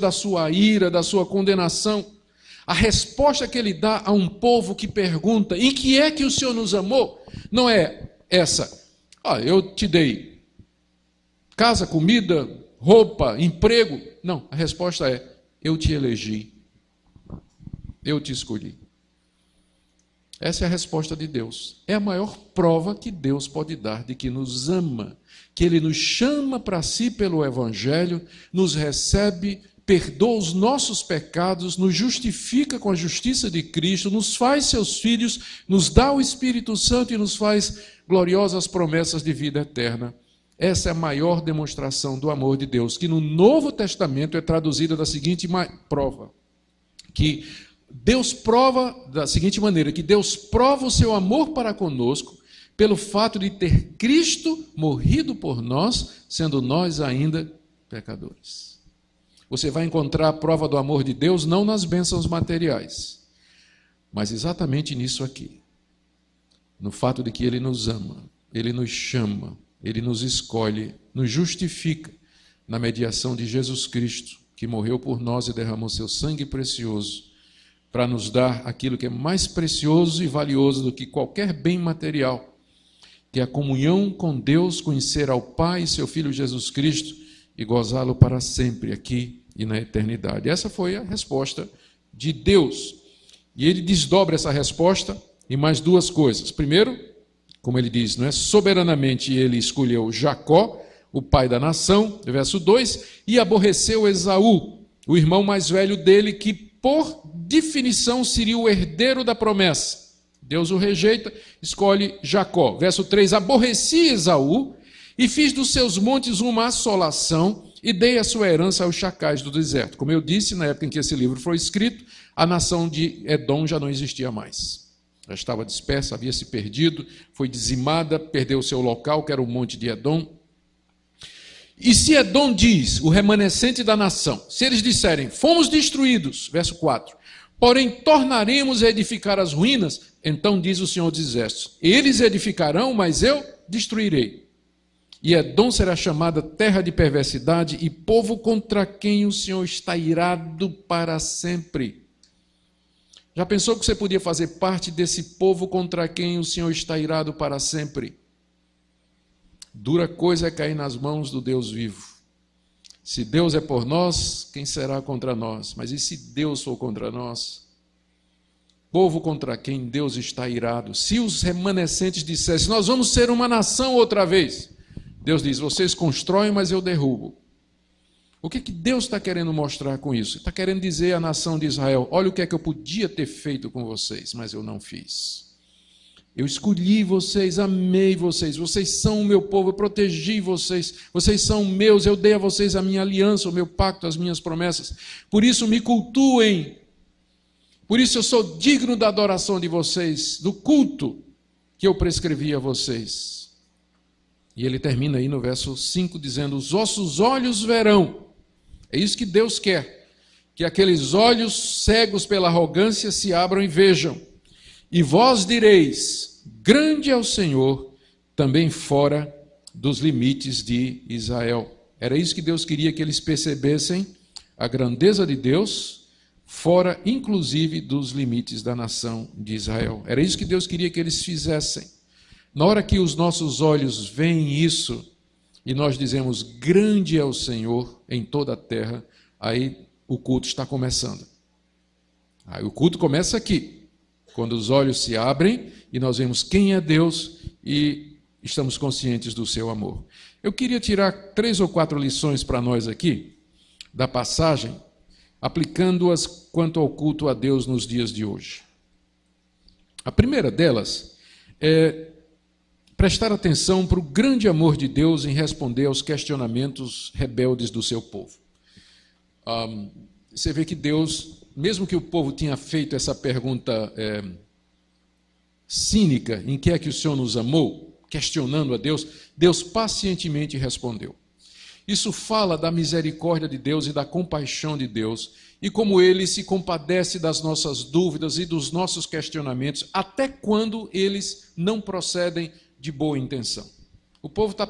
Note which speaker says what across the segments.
Speaker 1: da sua ira, da sua condenação. A resposta que ele dá a um povo que pergunta: em que é que o Senhor nos amou? Não é essa. Ah, eu te dei casa, comida, roupa, emprego. Não, a resposta é: eu te elegi. Eu te escolhi. Essa é a resposta de Deus. É a maior prova que Deus pode dar de que nos ama, que Ele nos chama para si pelo Evangelho, nos recebe, perdoa os nossos pecados, nos justifica com a justiça de Cristo, nos faz seus filhos, nos dá o Espírito Santo e nos faz gloriosas promessas de vida eterna. Essa é a maior demonstração do amor de Deus, que no Novo Testamento é traduzida da seguinte prova: que Deus prova da seguinte maneira: que Deus prova o seu amor para conosco pelo fato de ter Cristo morrido por nós, sendo nós ainda pecadores. Você vai encontrar a prova do amor de Deus não nas bênçãos materiais, mas exatamente nisso aqui. No fato de que Ele nos ama, Ele nos chama, Ele nos escolhe, nos justifica na mediação de Jesus Cristo, que morreu por nós e derramou seu sangue precioso para nos dar aquilo que é mais precioso e valioso do que qualquer bem material, que é a comunhão com Deus, conhecer ao Pai e seu Filho Jesus Cristo e gozá-lo para sempre aqui e na eternidade. Essa foi a resposta de Deus. E ele desdobra essa resposta em mais duas coisas. Primeiro, como ele diz, não é soberanamente ele escolheu Jacó, o pai da nação, verso 2, e aborreceu Esaú, o irmão mais velho dele que por definição, seria o herdeiro da promessa. Deus o rejeita, escolhe Jacó. Verso 3: Aborreci Esaú e fiz dos seus montes uma assolação e dei a sua herança aos chacais do deserto. Como eu disse, na época em que esse livro foi escrito, a nação de Edom já não existia mais. Já estava dispersa, havia se perdido, foi dizimada, perdeu seu local, que era o monte de Edom. E se Edom diz, o remanescente da nação, se eles disserem, fomos destruídos, verso 4, porém tornaremos a edificar as ruínas, então diz o Senhor dos Exércitos: eles edificarão, mas eu destruirei. E Edom será chamada terra de perversidade e povo contra quem o Senhor está irado para sempre. Já pensou que você podia fazer parte desse povo contra quem o Senhor está irado para sempre? Dura coisa é cair nas mãos do Deus vivo. Se Deus é por nós, quem será contra nós? Mas e se Deus for contra nós? Povo contra quem Deus está irado. Se os remanescentes dissessem, nós vamos ser uma nação outra vez. Deus diz, vocês constroem, mas eu derrubo. O que, que Deus está querendo mostrar com isso? Está querendo dizer à nação de Israel: olha o que é que eu podia ter feito com vocês, mas eu não fiz. Eu escolhi vocês, amei vocês, vocês são o meu povo, eu protegi vocês, vocês são meus, eu dei a vocês a minha aliança, o meu pacto, as minhas promessas. Por isso me cultuem, por isso eu sou digno da adoração de vocês, do culto que eu prescrevi a vocês. E ele termina aí no verso 5 dizendo: Os vossos olhos verão. É isso que Deus quer, que aqueles olhos cegos pela arrogância se abram e vejam. E vós direis: Grande é o Senhor, também fora dos limites de Israel. Era isso que Deus queria que eles percebessem, a grandeza de Deus, fora inclusive dos limites da nação de Israel. Era isso que Deus queria que eles fizessem. Na hora que os nossos olhos veem isso, e nós dizemos: Grande é o Senhor em toda a terra, aí o culto está começando. Aí o culto começa aqui. Quando os olhos se abrem e nós vemos quem é Deus e estamos conscientes do seu amor. Eu queria tirar três ou quatro lições para nós aqui da passagem, aplicando-as quanto ao culto a Deus nos dias de hoje. A primeira delas é prestar atenção para o grande amor de Deus em responder aos questionamentos rebeldes do seu povo. Um, você vê que Deus mesmo que o povo tinha feito essa pergunta é, cínica, em que é que o Senhor nos amou, questionando a Deus, Deus pacientemente respondeu. Isso fala da misericórdia de Deus e da compaixão de Deus, e como ele se compadece das nossas dúvidas e dos nossos questionamentos, até quando eles não procedem de boa intenção. O povo está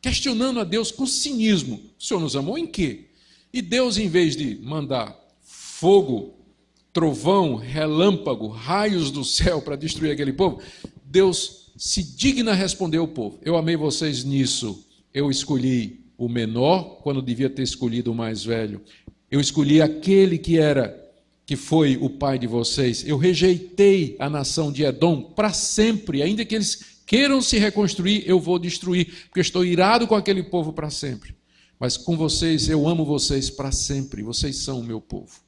Speaker 1: questionando a Deus com cinismo. O Senhor nos amou em quê? E Deus, em vez de mandar fogo, trovão, relâmpago, raios do céu para destruir aquele povo, Deus se digna responder ao povo: Eu amei vocês nisso, eu escolhi o menor quando devia ter escolhido o mais velho. Eu escolhi aquele que era que foi o pai de vocês. Eu rejeitei a nação de Edom para sempre, ainda que eles queiram se reconstruir, eu vou destruir, porque estou irado com aquele povo para sempre. Mas com vocês, eu amo vocês para sempre, vocês são o meu povo.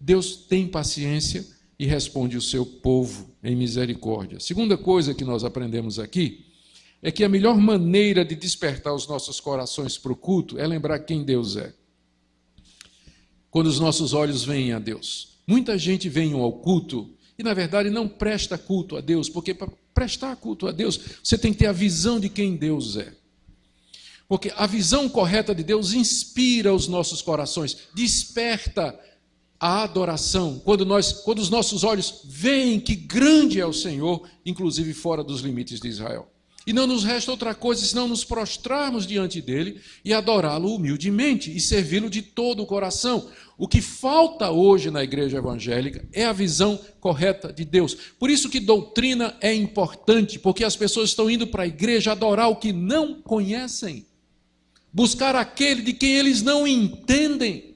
Speaker 1: Deus tem paciência e responde o seu povo em misericórdia. Segunda coisa que nós aprendemos aqui é que a melhor maneira de despertar os nossos corações para o culto é lembrar quem Deus é. Quando os nossos olhos veem a Deus. Muita gente vem ao culto e, na verdade, não presta culto a Deus, porque para prestar culto a Deus, você tem que ter a visão de quem Deus é. Porque a visão correta de Deus inspira os nossos corações, desperta a adoração, quando nós, quando os nossos olhos veem que grande é o Senhor, inclusive fora dos limites de Israel. E não nos resta outra coisa senão nos prostrarmos diante dele e adorá-lo humildemente e servi-lo de todo o coração. O que falta hoje na igreja evangélica é a visão correta de Deus. Por isso que doutrina é importante, porque as pessoas estão indo para a igreja adorar o que não conhecem buscar aquele de quem eles não entendem.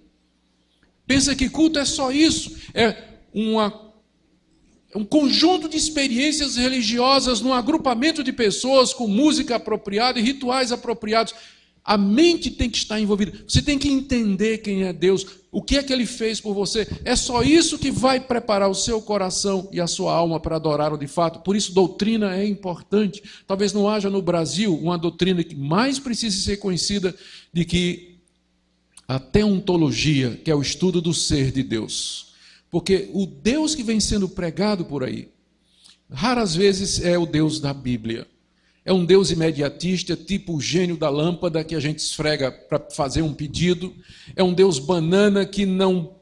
Speaker 1: Pensa que culto é só isso, é uma, um conjunto de experiências religiosas num agrupamento de pessoas com música apropriada e rituais apropriados. A mente tem que estar envolvida. Você tem que entender quem é Deus, o que é que ele fez por você. É só isso que vai preparar o seu coração e a sua alma para adorá-lo de fato. Por isso, doutrina é importante. Talvez não haja no Brasil uma doutrina que mais precise ser conhecida de que a teontologia, que é o estudo do ser de Deus. Porque o Deus que vem sendo pregado por aí, raras vezes é o Deus da Bíblia. É um Deus imediatista, tipo o gênio da lâmpada que a gente esfrega para fazer um pedido. É um Deus banana que não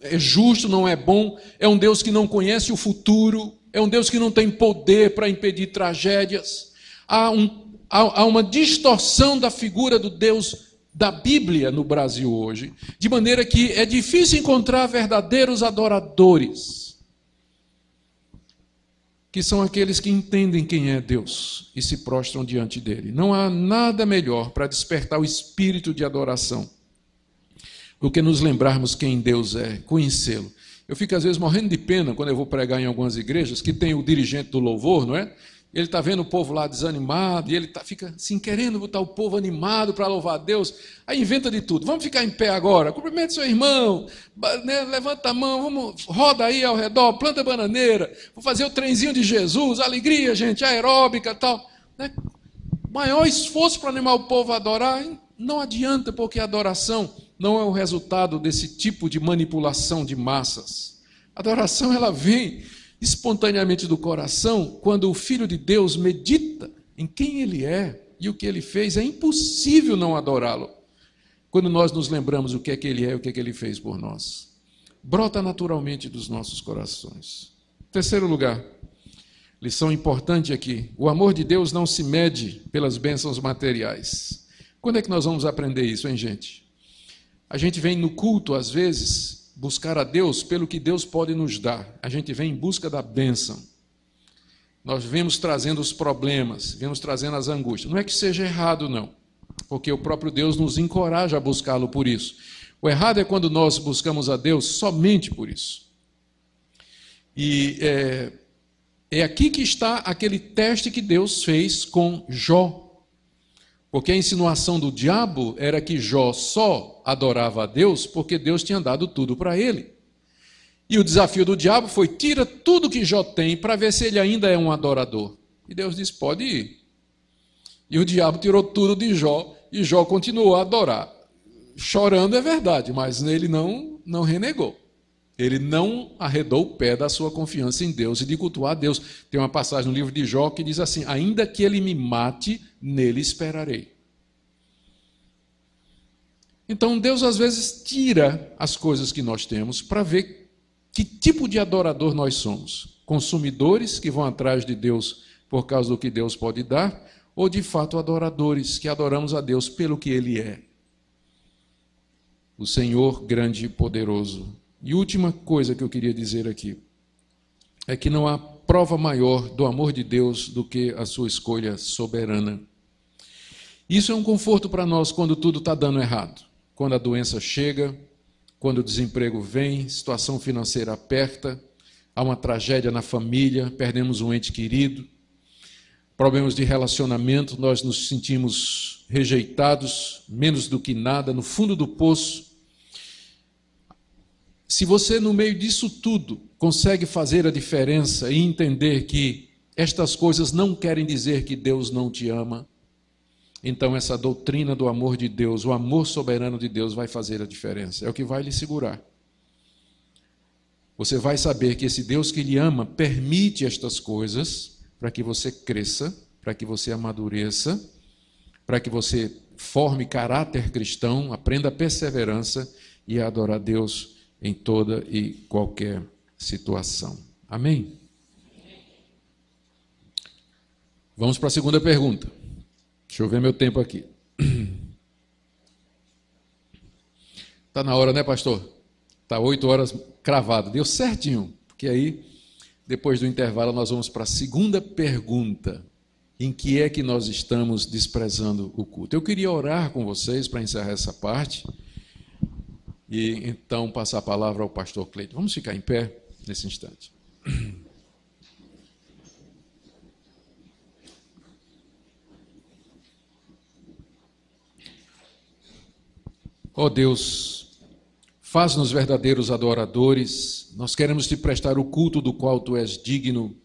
Speaker 1: é justo, não é bom. É um Deus que não conhece o futuro. É um Deus que não tem poder para impedir tragédias. Há, um, há, há uma distorção da figura do Deus da Bíblia no Brasil hoje, de maneira que é difícil encontrar verdadeiros adoradores que são aqueles que entendem quem é Deus e se prostram diante dele. Não há nada melhor para despertar o espírito de adoração do que nos lembrarmos quem Deus é, conhecê-lo. Eu fico às vezes morrendo de pena quando eu vou pregar em algumas igrejas que tem o dirigente do louvor, não é? Ele está vendo o povo lá desanimado e ele tá, fica assim, querendo botar o povo animado para louvar a Deus. Aí inventa de tudo. Vamos ficar em pé agora. Cumprimente seu irmão. Né, levanta a mão. Vamos, roda aí ao redor. Planta bananeira. Vou fazer o trenzinho de Jesus. Alegria, gente. Aeróbica tal. Né? Maior esforço para animar o povo a adorar. Não adianta, porque a adoração não é o resultado desse tipo de manipulação de massas. A adoração, ela vem espontaneamente do coração, quando o Filho de Deus medita em quem ele é e o que ele fez, é impossível não adorá-lo. Quando nós nos lembramos o que é que ele é e o que é que ele fez por nós. Brota naturalmente dos nossos corações. Terceiro lugar, lição importante aqui: o amor de Deus não se mede pelas bênçãos materiais. Quando é que nós vamos aprender isso, hein, gente? A gente vem no culto, às vezes, buscar a Deus pelo que Deus pode nos dar. A gente vem em busca da bênção. Nós vemos trazendo os problemas, vemos trazendo as angústias. Não é que seja errado, não, porque o próprio Deus nos encoraja a buscá-lo por isso. O errado é quando nós buscamos a Deus somente por isso. E é, é aqui que está aquele teste que Deus fez com Jó. Porque a insinuação do diabo era que Jó só adorava a Deus porque Deus tinha dado tudo para ele. E o desafio do diabo foi: tira tudo que Jó tem para ver se ele ainda é um adorador. E Deus disse: pode ir. E o diabo tirou tudo de Jó e Jó continuou a adorar. Chorando é verdade, mas ele não, não renegou. Ele não arredou o pé da sua confiança em Deus e de cultuar a Deus. Tem uma passagem no livro de Jó que diz assim: Ainda que ele me mate, nele esperarei. Então Deus às vezes tira as coisas que nós temos para ver que tipo de adorador nós somos. Consumidores que vão atrás de Deus por causa do que Deus pode dar, ou de fato adoradores que adoramos a Deus pelo que Ele é. o Senhor grande e poderoso. E última coisa que eu queria dizer aqui é que não há prova maior do amor de Deus do que a sua escolha soberana. Isso é um conforto para nós quando tudo está dando errado. Quando a doença chega, quando o desemprego vem, situação financeira aperta, há uma tragédia na família, perdemos um ente querido, problemas de relacionamento, nós nos sentimos rejeitados, menos do que nada, no fundo do poço. Se você, no meio disso tudo, consegue fazer a diferença e entender que estas coisas não querem dizer que Deus não te ama, então essa doutrina do amor de Deus, o amor soberano de Deus, vai fazer a diferença. É o que vai lhe segurar. Você vai saber que esse Deus que lhe ama permite estas coisas para que você cresça, para que você amadureça, para que você forme caráter cristão, aprenda perseverança e a adorar Deus em toda e qualquer situação. Amém? Vamos para a segunda pergunta. Deixa eu ver meu tempo aqui. Está na hora, né, pastor? Está oito horas cravado. Deu certinho. Porque aí, depois do intervalo, nós vamos para a segunda pergunta. Em que é que nós estamos desprezando o culto? Eu queria orar com vocês para encerrar essa parte. E então passar a palavra ao pastor Cleiton. Vamos ficar em pé nesse instante. Ó oh Deus, Faz-nos verdadeiros adoradores, nós queremos te prestar o culto do qual tu és digno.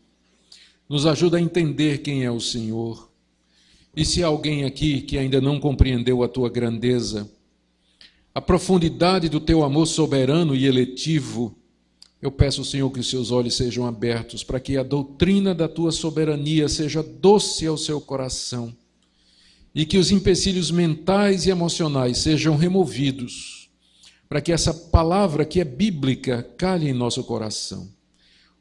Speaker 1: Nos ajuda a entender quem é o Senhor. E se há alguém aqui que ainda não compreendeu a tua grandeza, a profundidade do teu amor soberano e eletivo, eu peço, Senhor, que os seus olhos sejam abertos para que a doutrina da tua soberania seja doce ao seu coração e que os empecilhos mentais e emocionais sejam removidos para que essa palavra que é bíblica cale em nosso coração.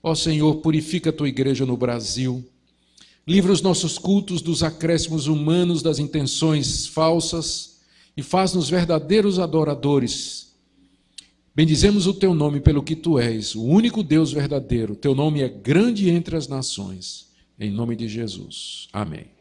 Speaker 1: Ó Senhor, purifica a tua igreja no Brasil. Livra os nossos cultos dos acréscimos humanos, das intenções falsas e faz-nos verdadeiros adoradores. Bendizemos o teu nome pelo que tu és, o único Deus verdadeiro. Teu nome é grande entre as nações. Em nome de Jesus. Amém.